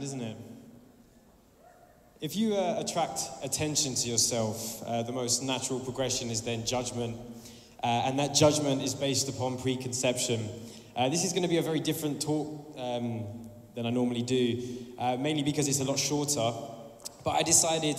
isn't it? If you uh, attract attention to yourself, uh, the most natural progression is then judgment, uh, and that judgment is based upon preconception. Uh, this is going to be a very different talk um, than I normally do, uh, mainly because it's a lot shorter. But I decided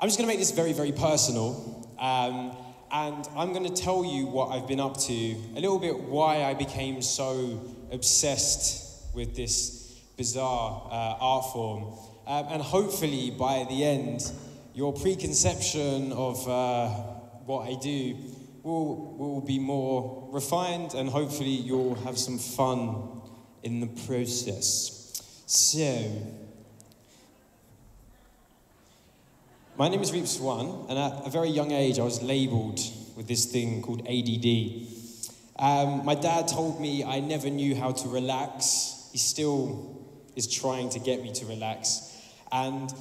I'm just going to make this very, very personal. Um, and I'm going to tell you what I've been up to, a little bit why I became so obsessed with this bizarre uh, art form. Um, and hopefully, by the end, your preconception of uh, what I do will, will be more refined, and hopefully, you'll have some fun in the process. So, My name is Reeps One, and at a very young age, I was labeled with this thing called ADD. Um, my dad told me I never knew how to relax. He still is trying to get me to relax. And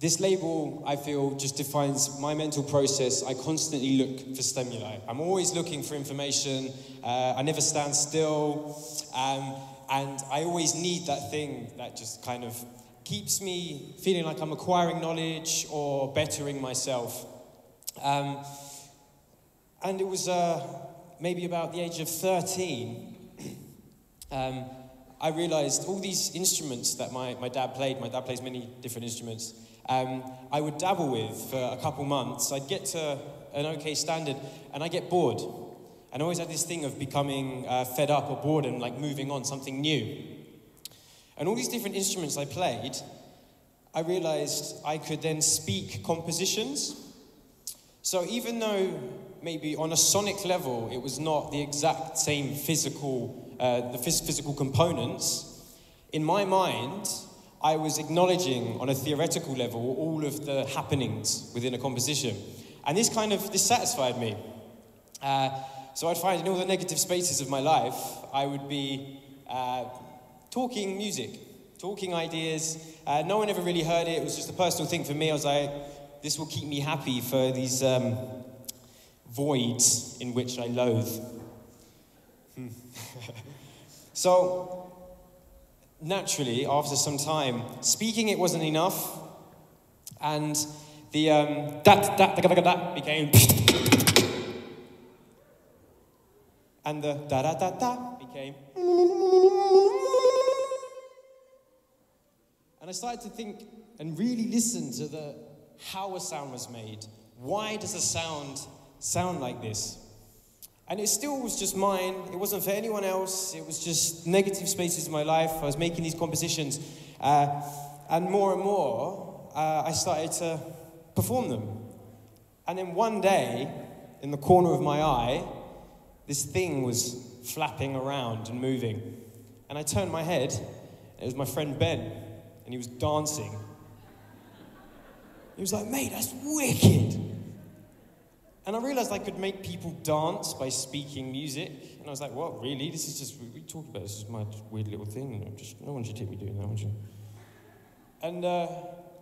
this label, I feel, just defines my mental process. I constantly look for stimuli. I'm always looking for information. Uh, I never stand still. Um, and I always need that thing that just kind of keeps me feeling like I'm acquiring knowledge or bettering myself. Um, and it was uh, maybe about the age of 13, um, I realized all these instruments that my, my dad played, my dad plays many different instruments, um, I would dabble with for a couple months. I'd get to an okay standard and I get bored. And I always had this thing of becoming uh, fed up or bored and like moving on, something new. And all these different instruments I played, I realized I could then speak compositions. So even though maybe on a sonic level it was not the exact same physical, uh, the phys- physical components, in my mind, I was acknowledging on a theoretical level all of the happenings within a composition. And this kind of, this satisfied me. Uh, so I'd find in all the negative spaces of my life, I would be uh, talking music, talking ideas. Uh, no one ever really heard it. It was just a personal thing for me. I was like, this will keep me happy for these um, voids in which I loathe. Hmm. so, naturally, after some time, speaking it wasn't enough, and the um, that, that, that, that, became. and the da da da da became. And I started to think and really listen to the how a sound was made. Why does a sound sound like this? And it still was just mine. It wasn't for anyone else. It was just negative spaces in my life. I was making these compositions. Uh, and more and more, uh, I started to perform them. And then one day, in the corner of my eye, this thing was flapping around and moving. And I turned my head, and it was my friend Ben, and he was dancing. He was like, mate, that's wicked. And I realized I could make people dance by speaking music. And I was like, what, really? This is just, we talked about this is my weird little thing. Just, no one should hear me doing that, one should. And, uh,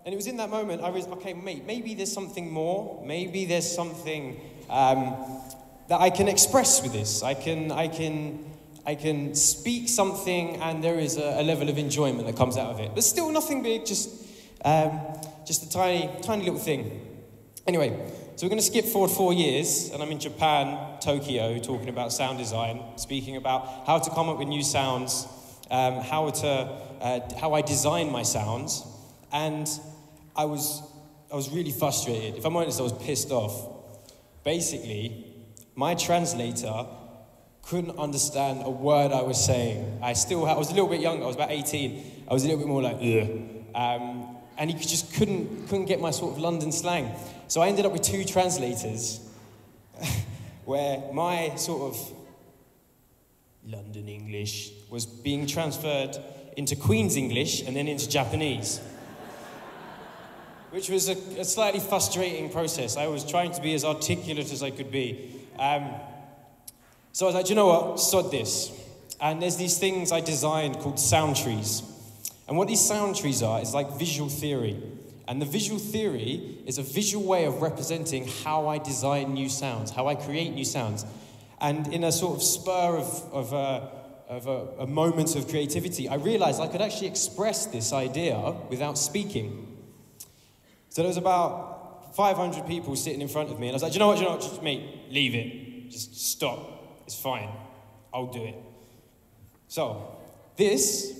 and it was in that moment I was, okay, mate, maybe there's something more. Maybe there's something um, that I can express with this. I can, I can, I can speak something and there is a, a level of enjoyment that comes out of it. But still nothing big, just, um, just a tiny, tiny little thing. Anyway, so we're going to skip forward four years, and I'm in Japan, Tokyo, talking about sound design, speaking about how to come up with new sounds, um, how, to, uh, how I design my sounds. And I was, I was really frustrated. If I'm honest, I was pissed off. Basically, my translator couldn't understand a word I was saying. I still had, I was a little bit younger, I was about 18. I was a little bit more like, ugh. Um, and he just couldn't, couldn't get my sort of London slang. So I ended up with two translators where my sort of London English was being transferred into Queen's English and then into Japanese. Which was a, a, slightly frustrating process. I was trying to be as articulate as I could be. Um, so I was like, you know what? Sod this. And there's these things I designed called sound trees. And what these sound trees are is like visual theory. And the visual theory is a visual way of representing how I design new sounds, how I create new sounds. And in a sort of spur of, of, a, of a, a moment of creativity, I realized I could actually express this idea without speaking. So there was about 500 people sitting in front of me, and I was like, you know what, you know what, just mate, leave it. Just stop. It's fine. I'll do it. So, this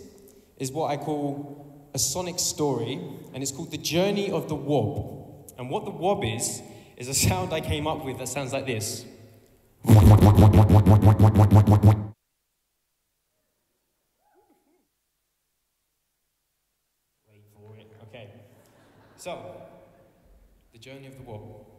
is what I call a sonic story, and it's called The Journey of the Wob. And what the wob is, is a sound I came up with that sounds like this. Wait for it. Okay. So, The Journey of the Wob.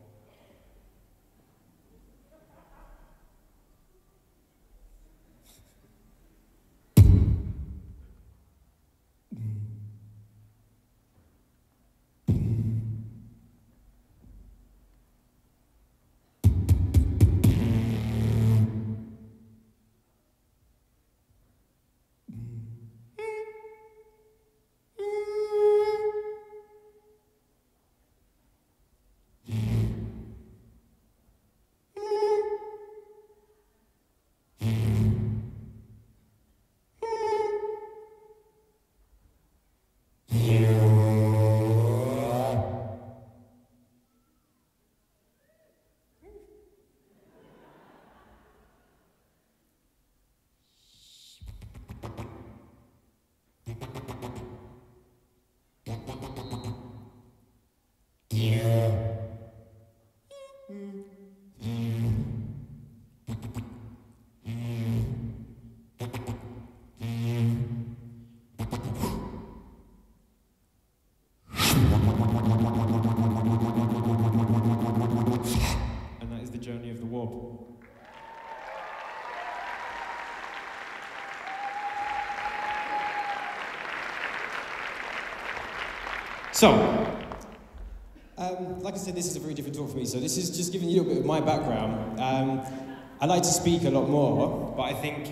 So, um, like I said, this is a very different talk for me. So this is just giving you a little bit of my background. Um, I like to speak a lot more, but I think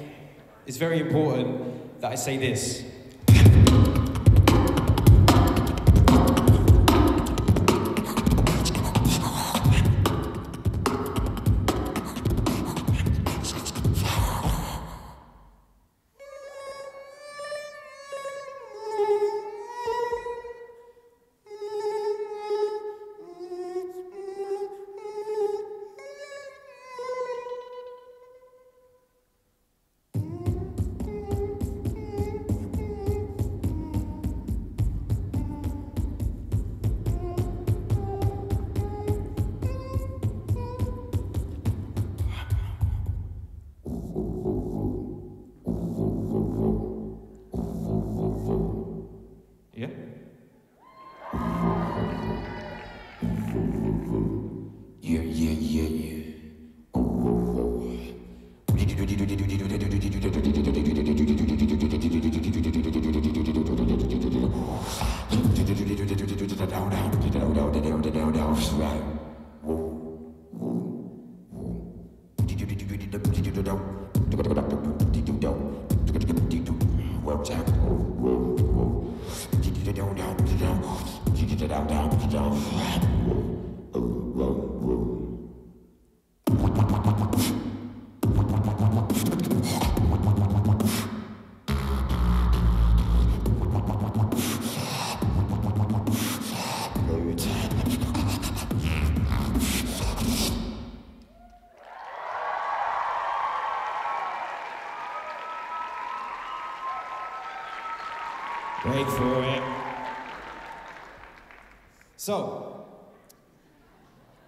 it's very important that I say this. Yeah, yeah, yeah, So,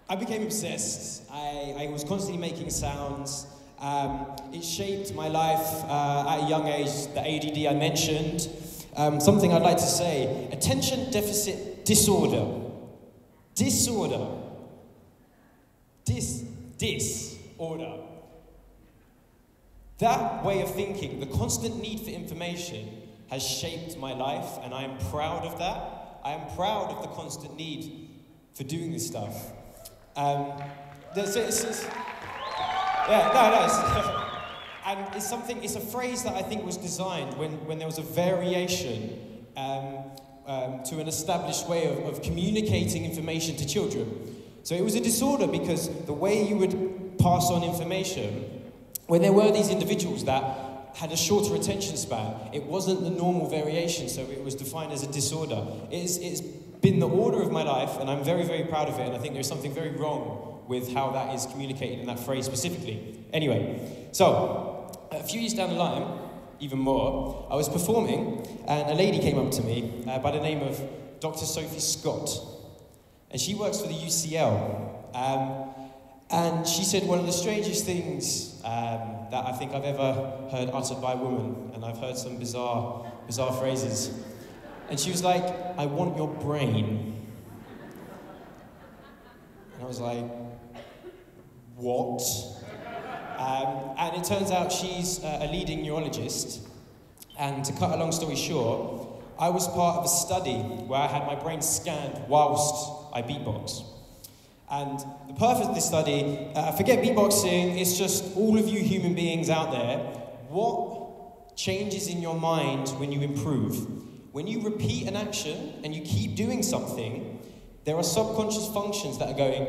I became obsessed. I, I was constantly making sounds. Um, it shaped my life uh, at a young age, the ADD I mentioned. Um, something I'd like to say attention deficit disorder. Disorder. Dis, disorder. That way of thinking, the constant need for information, has shaped my life, and I am proud of that. I am proud of the constant need for doing this stuff. Um, there's, it's, it's, yeah, no, no. It's, and it's something, it's a phrase that I think was designed when, when there was a variation um, um, to an established way of, of communicating information to children. So it was a disorder because the way you would pass on information, when there were these individuals that had a shorter attention span, it wasn't the normal variation, so it was defined as a disorder. It's, it's been the order of my life, and I'm very, very proud of it, and I think there's something very wrong with how that is communicated in that phrase specifically. Anyway, so a few years down the line, even more, I was performing, and a lady came up to me uh, by the name of Dr. Sophie Scott, and she works for the UCL. Um, and she said one of the strangest things um, that I think I've ever heard uttered by a woman, and I've heard some bizarre, bizarre phrases. And she was like, I want your brain. And I was like, what? Um, and it turns out she's uh, a leading neurologist. And to cut a long story short, I was part of a study where I had my brain scanned whilst I beatbox. And the purpose of this study, uh, forget beatboxing, it's just all of you human beings out there. What changes in your mind when you improve? When you repeat an action and you keep doing something, there are subconscious functions that are going,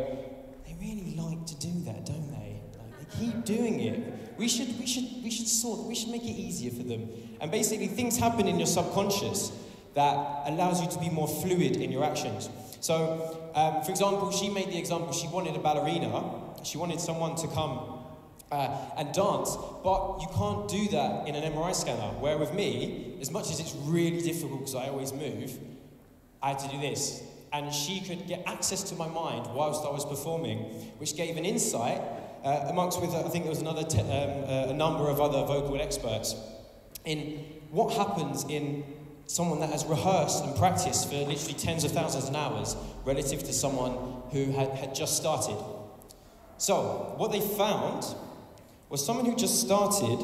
they really like to do that, don't they? Like, they keep doing it. We should, we should, we should sort, we should make it easier for them. And basically, things happen in your subconscious that allows you to be more fluid in your actions. So, um, for example, she made the example she wanted a ballerina, she wanted someone to come uh, and dance, but you can't do that in an MRI scanner. Where with me, as much as it's really difficult because I always move, I had to do this. And she could get access to my mind whilst I was performing, which gave an insight, uh, amongst with, I think there was another um, uh, a number of other vocal experts, in what happens in someone that has rehearsed and practiced for literally tens of thousands of hours relative to someone who had, had just started. So, what they found was someone who just started,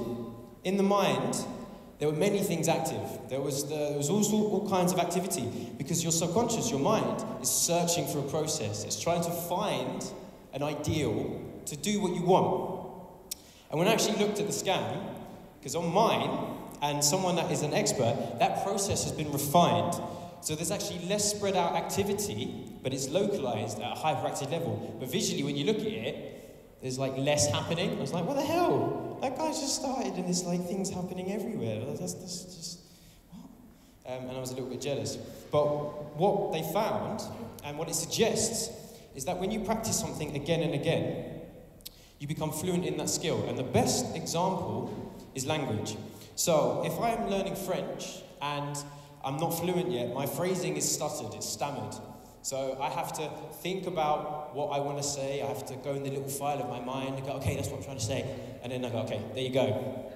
in the mind, there were many things active. There was, the, there was also all kinds of activity because your subconscious, your mind, is searching for a process. It's trying to find an ideal to do what you want. And when I actually looked at the scan, because on mine, and someone that is an expert, that process has been refined. So there's actually less spread out activity, but it's localized at a hyperactive level. But visually, when you look at it, there's like less happening. I was like, what the hell? That guy just started and there's like things happening everywhere. That's, that's just, what? Um, and I was a little bit jealous. But what they found, and what it suggests, is that when you practice something again and again, you become fluent in that skill. And the best example is language. So if I am learning French and I'm not fluent yet, my phrasing is stuttered, it's stammered. So I have to think about what I want to say. I have to go in the little file of my mind and go, okay, that's what I'm trying to say. And then I go, okay, there you go.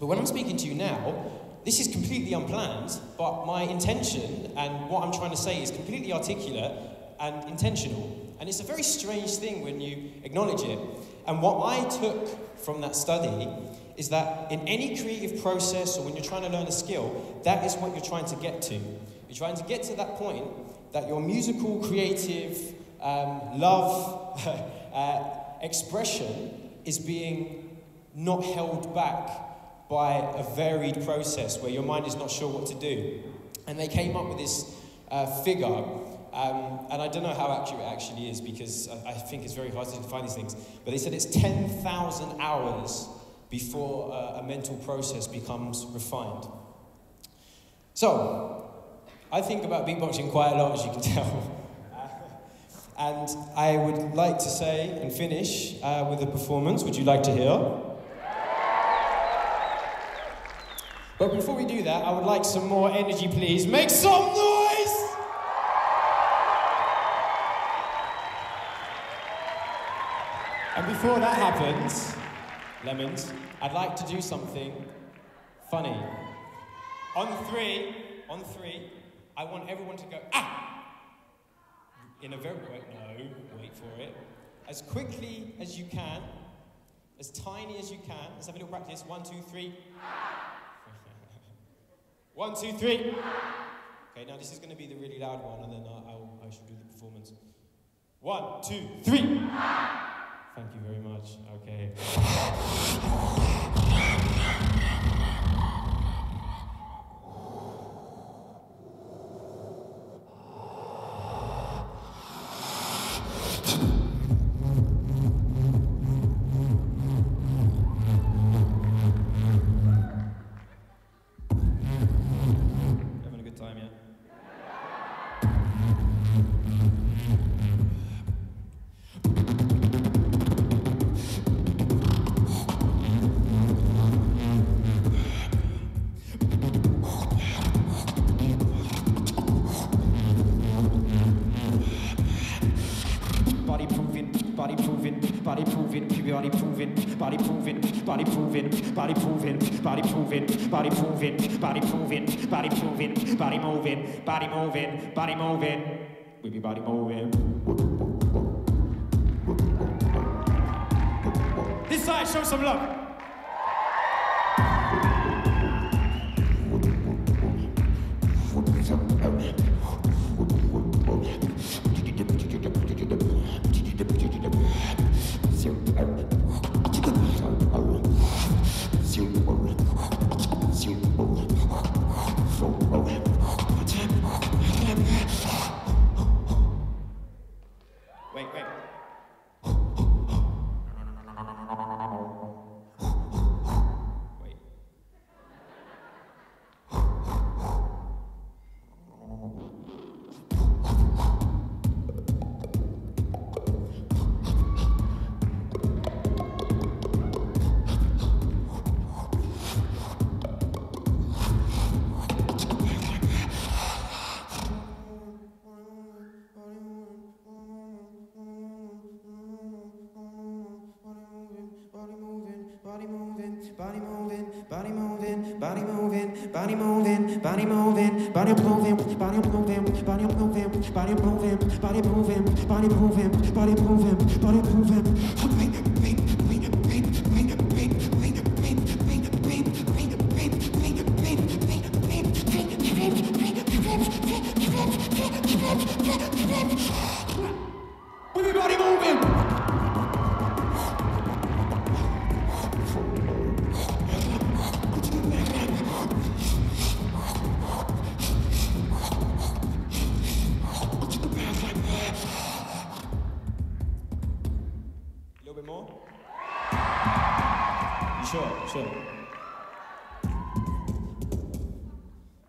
But when I'm speaking to you now, this is completely unplanned, but my intention and what I'm trying to say is completely articulate and intentional. And it's a very strange thing when you acknowledge it. And what I took from that study is that in any creative process or when you're trying to learn a skill, that is what you're trying to get to. You're trying to get to that point that your musical, creative, um, love uh, expression is being not held back by a varied process where your mind is not sure what to do. And they came up with this uh, figure, um, and I don't know how accurate it actually is because I, I think it's very hard to define these things, but they said it's 10,000 hours before uh, a mental process becomes refined. So, I think about beatboxing quite a lot, as you can tell. and I would like to say and finish uh, with a performance. Would you like to hear? But before we do that, I would like some more energy, please. Make some noise! And before that happens, lemons, I'd like to do something funny. On three, on three, I want everyone to go, ah! In a very, wait, no, wait for it. As quickly as you can, as tiny as you can. Let's have a little practice. One, two, three. one, two, three. Okay, now this is going to be the really loud one, and then I, I'll, I shall do the performance. One, two, three. Thank you very much. Okay. body proving, body proving, body proving, body proving, body proving, body proving, body proving, body proving, body proving, body moving, body moving, body moving, we be body moving. This side, show some love. Moving, body moving, body moving, body moving, body moving, body moving, body moving, body moving, body moving, body moving, body moving, body moving, body moving, body moving. Sure?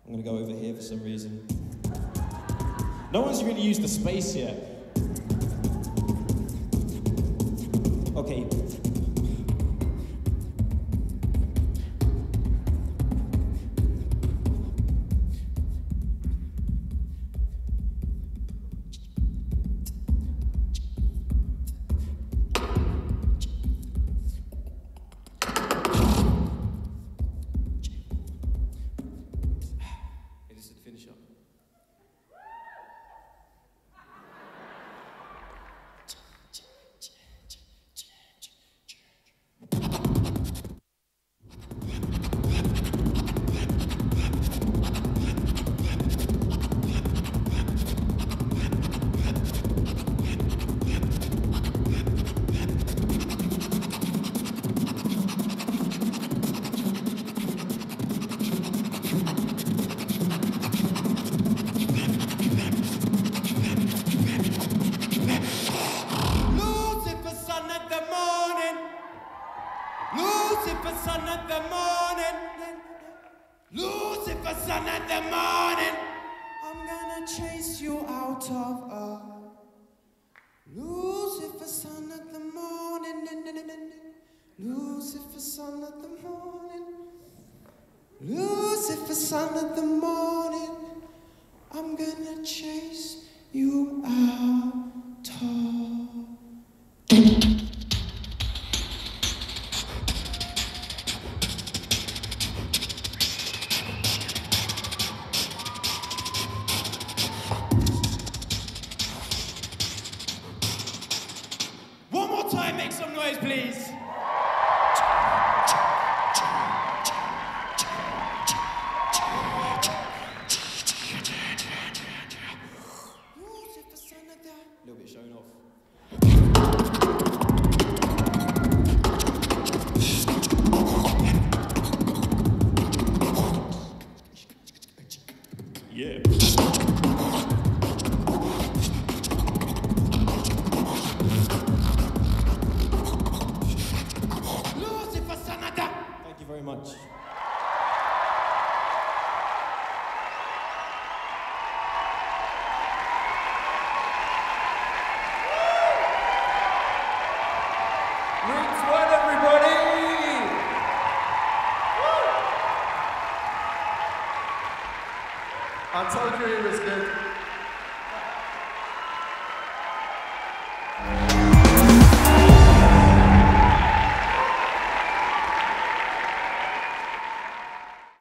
I'm gonna go over here for some reason. No one's really used the space yet. Lucifer, son of the morning. I'm gonna chase you out of earth. Lucifer, son of the morning. Lucifer, son of the morning. Lucifer, son of the morning. I'm gonna chase you out of Ataköy ve